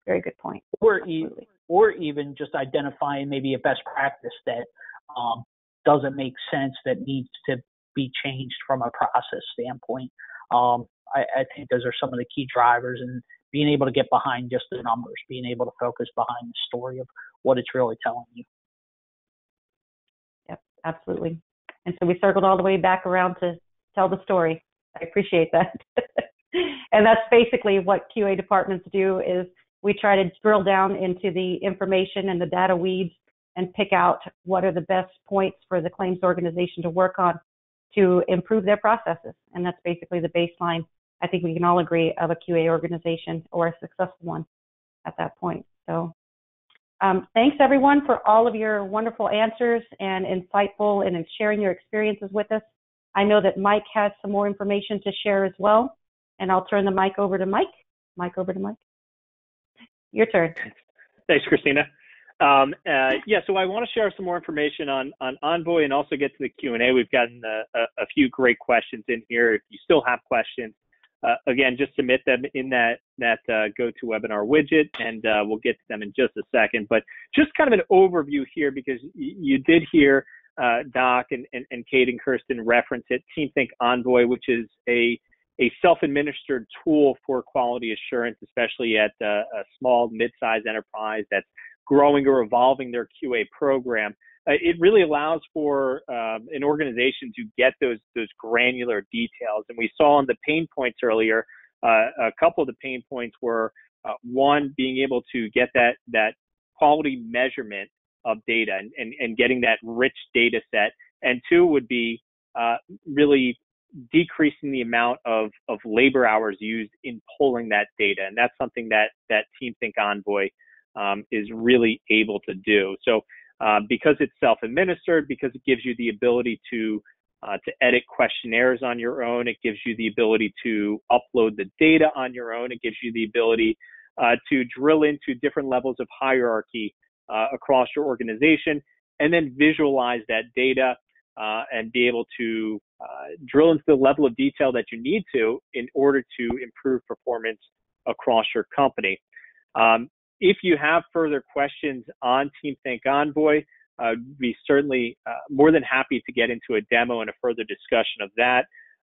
Very good point. Or, e- or even just identifying maybe a best practice that um, doesn't make sense that needs to be changed from a process standpoint. Um, I, I, think those are some of the key drivers and being able to get behind just the numbers, being able to focus behind the story of what it's really telling you. Yep, absolutely. And so we circled all the way back around to tell the story. I appreciate that. and that's basically what QA departments do is we try to drill down into the information and the data weeds and pick out what are the best points for the claims organization to work on to improve their processes. And that's basically the baseline, I think we can all agree, of a QA organization or a successful one at that point. So um, thanks everyone for all of your wonderful answers and insightful and in sharing your experiences with us. I know that Mike has some more information to share as well, and I'll turn the mic over to Mike. Mike over to Mike. Your turn. Thanks, Christina. Um, uh, yeah, so I want to share some more information on, on Envoy and also get to the Q&A. We've gotten a, a, a few great questions in here. If you still have questions, uh, again, just submit them in that that uh, GoToWebinar widget, and uh, we'll get to them in just a second. But just kind of an overview here, because you did hear uh, Doc and, and, and Kate and Kirsten reference it, TeamThink Envoy, which is a a self-administered tool for quality assurance, especially at uh, a small, mid-sized enterprise that's growing or evolving their QA program. Uh, it really allows for um, an organization to get those those granular details. And we saw in the pain points earlier, uh, a couple of the pain points were uh, one being able to get that that quality measurement of data and, and, and getting that rich data set, and two would be uh, really decreasing the amount of, of labor hours used in pulling that data. And that's something that, that TeamThink Envoy um, is really able to do. So uh, because it's self-administered, because it gives you the ability to uh, to edit questionnaires on your own, it gives you the ability to upload the data on your own, it gives you the ability uh, to drill into different levels of hierarchy uh, across your organization, and then visualize that data uh, and be able to uh, drill into the level of detail that you need to in order to improve performance across your company. Um, if you have further questions on TeamThink Envoy, uh, be certainly uh, more than happy to get into a demo and a further discussion of that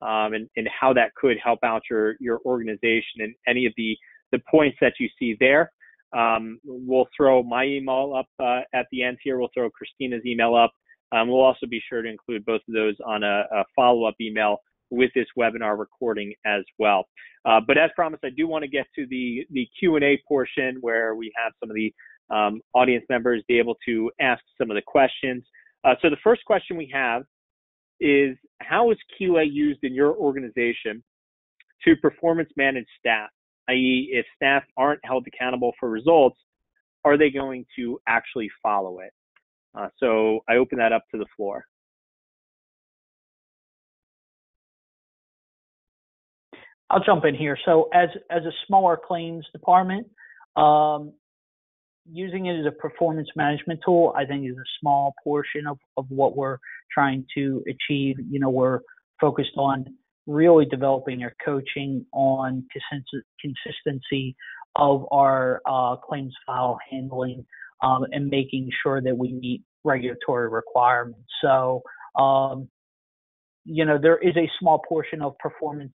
um, and, and, how that could help out your, your organization and any of the, the points that you see there. Um, we'll throw my email up uh, at the end here. We'll throw Christina's email up. Um, we'll also be sure to include both of those on a, a follow-up email with this webinar recording as well. Uh, but as promised, I do want to get to the, the Q&A portion where we have some of the um, audience members be able to ask some of the questions. Uh, so the first question we have is, how is QA used in your organization to performance manage staff? i.e., if staff aren't held accountable for results, are they going to actually follow it? Uh, so I open that up to the floor. I'll jump in here. So as as a smaller claims department, um, using it as a performance management tool, I think is a small portion of, of what we're trying to achieve. You know, we're focused on really developing our coaching on consistency of our uh, claims file handling um, and making sure that we meet regulatory requirements. So, um, you know, there is a small portion of performance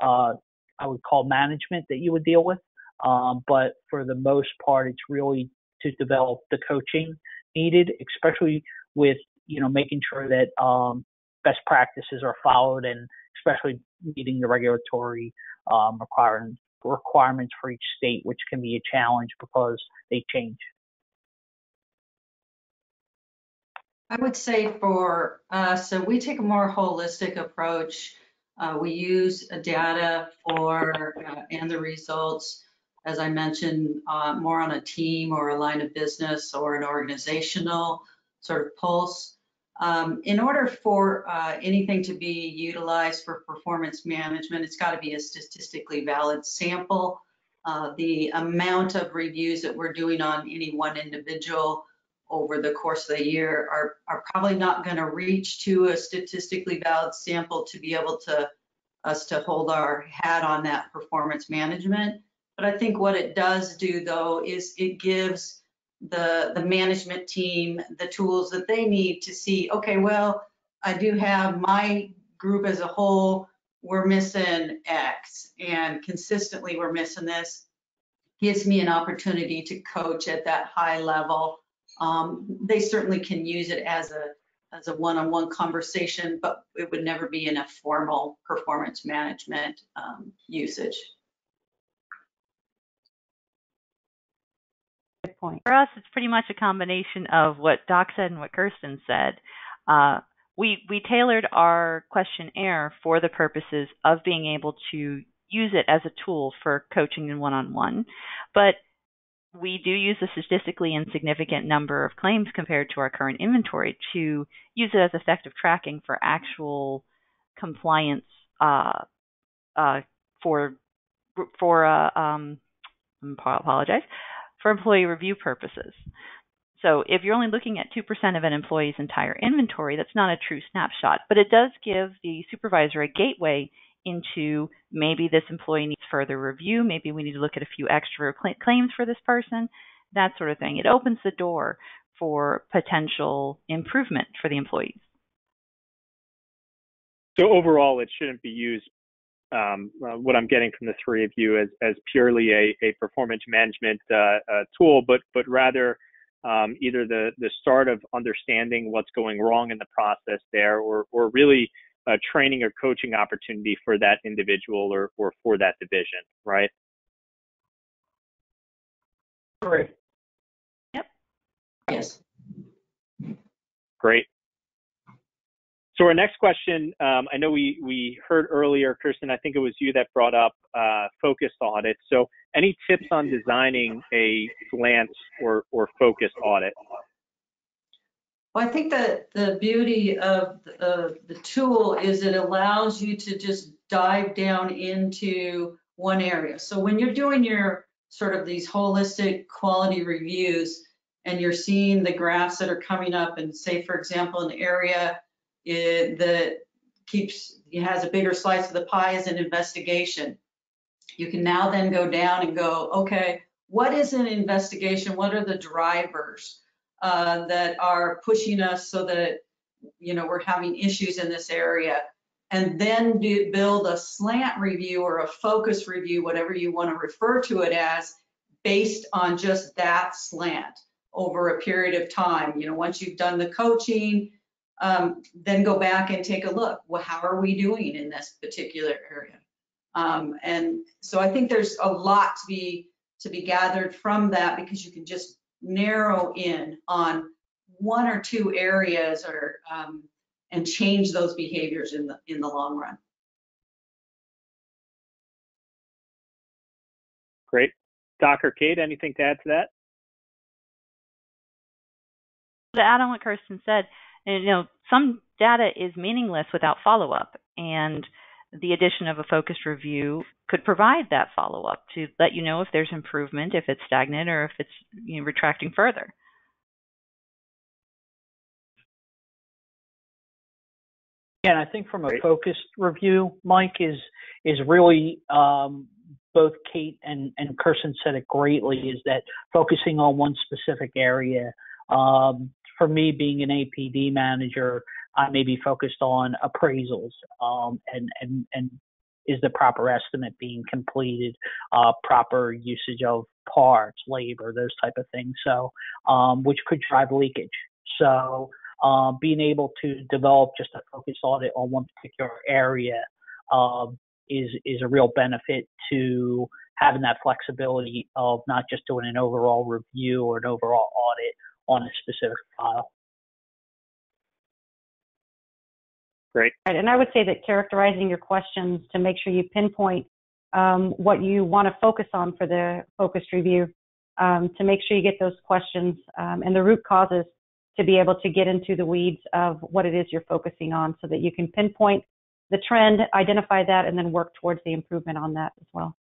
uh, I would call management that you would deal with. Um, but for the most part, it's really to develop the coaching needed, especially with you know making sure that um, best practices are followed and especially meeting the regulatory um, requirements requirements for each state, which can be a challenge because they change. I would say for us, so we take a more holistic approach uh, we use data for uh, and the results, as I mentioned, uh, more on a team or a line of business or an organizational sort of pulse. Um, in order for uh, anything to be utilized for performance management, it's got to be a statistically valid sample. Uh, the amount of reviews that we're doing on any one individual over the course of the year are, are probably not going to reach to a statistically valid sample to be able to us to hold our hat on that performance management. But I think what it does do though is it gives the, the management team the tools that they need to see, okay, well, I do have my group as a whole, we're missing X and consistently we're missing this. Gives me an opportunity to coach at that high level. Um, they certainly can use it as a, as a one-on-one conversation, but it would never be in a formal performance management um, usage. Good point. For us, it's pretty much a combination of what Doc said and what Kirsten said. Uh, we we tailored our questionnaire for the purposes of being able to use it as a tool for coaching and one-on-one, but we do use a statistically insignificant number of claims compared to our current inventory to use it as effective tracking for actual compliance uh, uh, for for uh, um, apologize for employee review purposes. So if you're only looking at 2% of an employee's entire inventory, that's not a true snapshot, but it does give the supervisor a gateway into maybe this employee needs further review, maybe we need to look at a few extra claims for this person, that sort of thing. It opens the door for potential improvement for the employees. So overall, it shouldn't be used. Um, uh, what I'm getting from the three of you as, as purely a, a performance management uh, uh, tool, but but rather um, either the the start of understanding what's going wrong in the process there, or or really a training or coaching opportunity for that individual or or for that division, right? Great. Yep. Yes. Great. So our next question, um, I know we we heard earlier, Kirsten. I think it was you that brought up uh, focused audit. So any tips on designing a slant or or focused audit? Well, I think that the beauty of the, the tool is it allows you to just dive down into one area. So when you're doing your sort of these holistic quality reviews and you're seeing the graphs that are coming up and say, for example, an area it, that keeps, has a bigger slice of the pie is an investigation. You can now then go down and go, okay, what is an investigation? What are the drivers uh, that are pushing us so that, you know, we're having issues in this area? And then do, build a slant review or a focus review, whatever you want to refer to it as, based on just that slant over a period of time. You know, once you've done the coaching, um, then go back and take a look. Well, how are we doing in this particular area? Um, and so I think there's a lot to be to be gathered from that because you can just narrow in on one or two areas or um, and change those behaviors in the in the long run. Great. Dr. Kate, anything to add to that? To add on what Kirsten said, you know, some data is meaningless without follow up, and the addition of a focused review could provide that follow up to let you know if there's improvement, if it's stagnant, or if it's you know, retracting further. Yeah, and I think from a focused review, Mike is is really um, both Kate and and Kirsten said it greatly. Is that focusing on one specific area? Um, for me, being an APD manager, I may be focused on appraisals um, and and and is the proper estimate being completed, uh, proper usage of parts, labor, those type of things. So, um, which could drive leakage. So um, being able to develop just a focus audit on one particular area um, is is a real benefit to having that flexibility of not just doing an overall review or an overall audit on a specific file. Great. Right, and I would say that characterizing your questions to make sure you pinpoint um, what you want to focus on for the focused review, um, to make sure you get those questions um, and the root causes to be able to get into the weeds of what it is you're focusing on so that you can pinpoint the trend, identify that, and then work towards the improvement on that as well.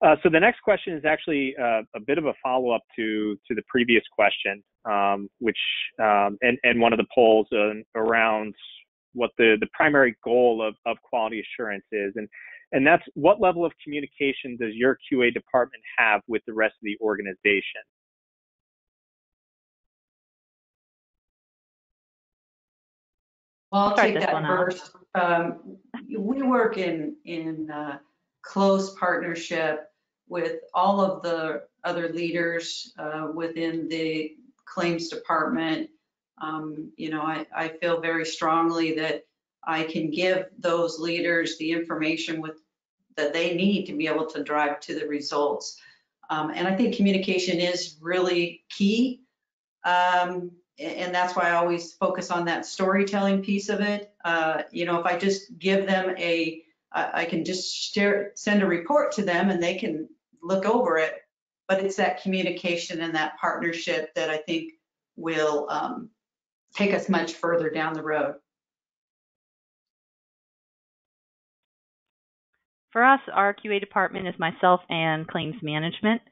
Uh, so the next question is actually uh, a bit of a follow-up to to the previous question, um, which um, and and one of the polls uh, around what the the primary goal of of quality assurance is, and and that's what level of communication does your QA department have with the rest of the organization? Well, I'll take that first. Um, we work in in uh, close partnership with all of the other leaders uh, within the claims department. Um, you know, I, I feel very strongly that I can give those leaders the information with that they need to be able to drive to the results. Um, and I think communication is really key. Um, and that's why I always focus on that storytelling piece of it. Uh, you know, if I just give them a, I can just share, send a report to them and they can look over it. But it's that communication and that partnership that I think will um, take us much further down the road. For us, our QA department is myself and claims management.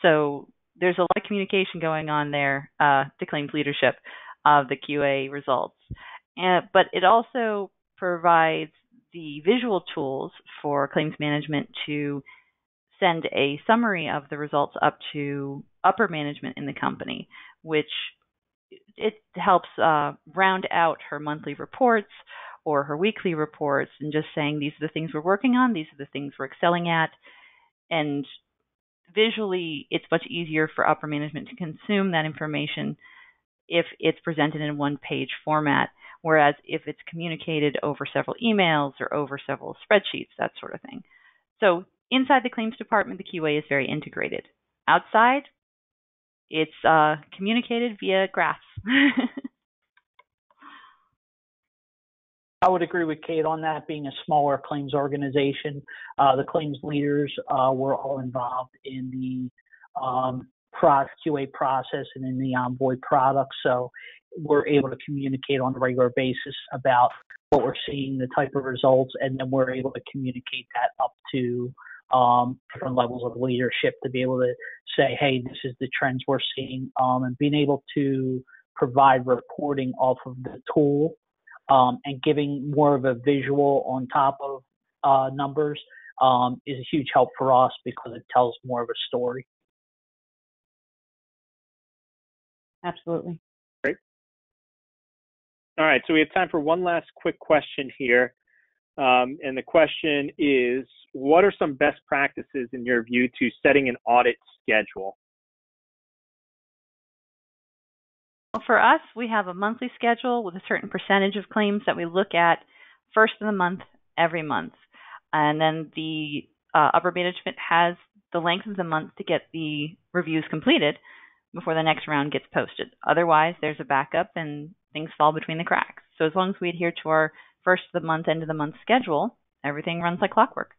So there's a lot of communication going on there uh, to claims leadership of the QA results. And, but it also provides the visual tools for claims management to send a summary of the results up to upper management in the company, which it helps uh, round out her monthly reports or her weekly reports and just saying these are the things we're working on, these are the things we're excelling at, and visually it's much easier for upper management to consume that information if it's presented in one page format. Whereas if it's communicated over several emails or over several spreadsheets, that sort of thing. So inside the claims department, the QA is very integrated. Outside, it's uh, communicated via graphs. I would agree with Kate on that. Being a smaller claims organization, uh, the claims leaders uh, were all involved in the um, QA process and in the Envoy product, so we're able to communicate on a regular basis about what we're seeing, the type of results, and then we're able to communicate that up to um, different levels of leadership to be able to say, hey, this is the trends we're seeing, um, and being able to provide reporting off of the tool um, and giving more of a visual on top of uh, numbers um, is a huge help for us because it tells more of a story. Absolutely. Great. All right, so we have time for one last quick question here. Um, and the question is What are some best practices in your view to setting an audit schedule? Well, for us, we have a monthly schedule with a certain percentage of claims that we look at first of the month every month. And then the uh, upper management has the length of the month to get the reviews completed before the next round gets posted. Otherwise, there's a backup and things fall between the cracks. So as long as we adhere to our first of the month, end of the month schedule, everything runs like clockwork.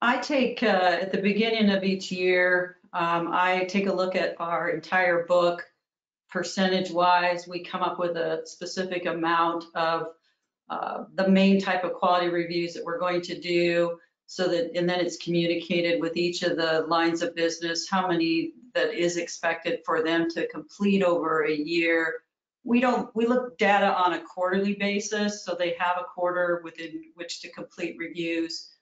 I take uh, at the beginning of each year, um, I take a look at our entire book, percentage wise. We come up with a specific amount of uh, the main type of quality reviews that we're going to do so that and then it's communicated with each of the lines of business how many that is expected for them to complete over a year we don't we look data on a quarterly basis so they have a quarter within which to complete reviews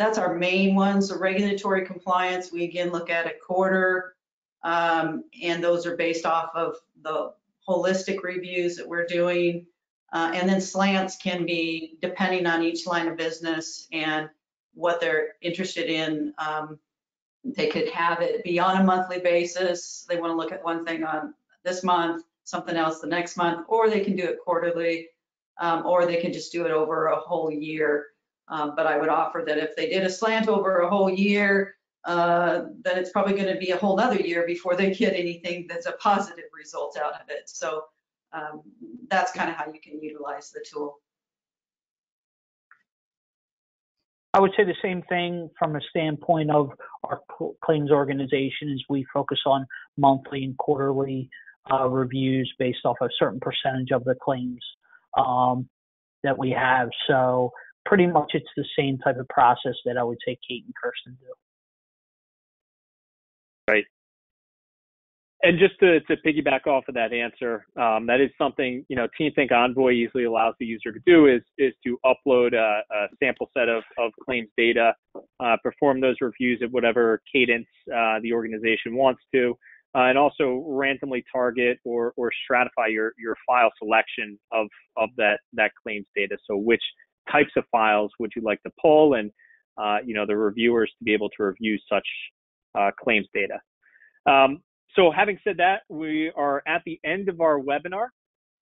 that's our main ones. So regulatory compliance, we again look at a quarter, um, and those are based off of the holistic reviews that we're doing. Uh, and then slants can be depending on each line of business and what they're interested in. Um, they could have it be on a monthly basis. They want to look at one thing on this month, something else the next month, or they can do it quarterly, um, or they can just do it over a whole year. Um, but I would offer that if they did a slant over a whole year, uh, then it's probably going to be a whole other year before they get anything that's a positive result out of it. So um, that's kind of how you can utilize the tool. I would say the same thing from a standpoint of our claims organization is we focus on monthly and quarterly uh, reviews based off a certain percentage of the claims um, that we have. So pretty much it's the same type of process that I would say Kate and Kirsten do. Right. And just to, to piggyback off of that answer, um, that is something you know TeamThink Envoy easily allows the user to do is is to upload a, a sample set of, of claims data, uh, perform those reviews at whatever cadence uh, the organization wants to, uh, and also randomly target or or stratify your your file selection of of that that claims data. So which types of files would you like to pull, and uh, you know the reviewers to be able to review such uh, claims data. Um, so having said that, we are at the end of our webinar.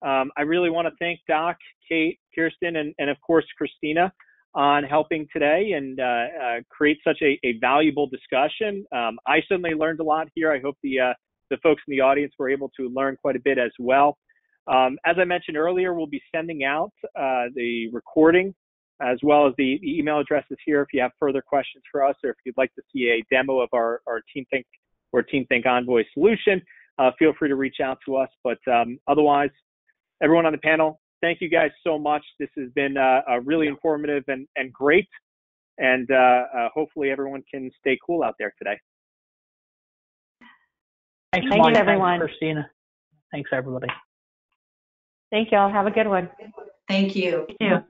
Um, I really want to thank Doc, Kate, Kirsten, and, and of course Christina on helping today and uh, uh, create such a, a valuable discussion. Um, I certainly learned a lot here. I hope the uh, the folks in the audience were able to learn quite a bit as well. Um, as I mentioned earlier, we'll be sending out uh, the recording as well as the, the, email addresses here if you have further questions for us or if you'd like to see a demo of our, our TeamThink or TeamThink Envoy solution, uh, feel free to reach out to us. But um, otherwise, everyone on the panel, thank you guys so much. This has been uh, really informative and, and great. And uh, uh, hopefully everyone can stay cool out there today. Thanks, Thank you, everyone. Thanks, Christina. Thanks, everybody. Thank you all. Have a good one. Thank you. Thank you.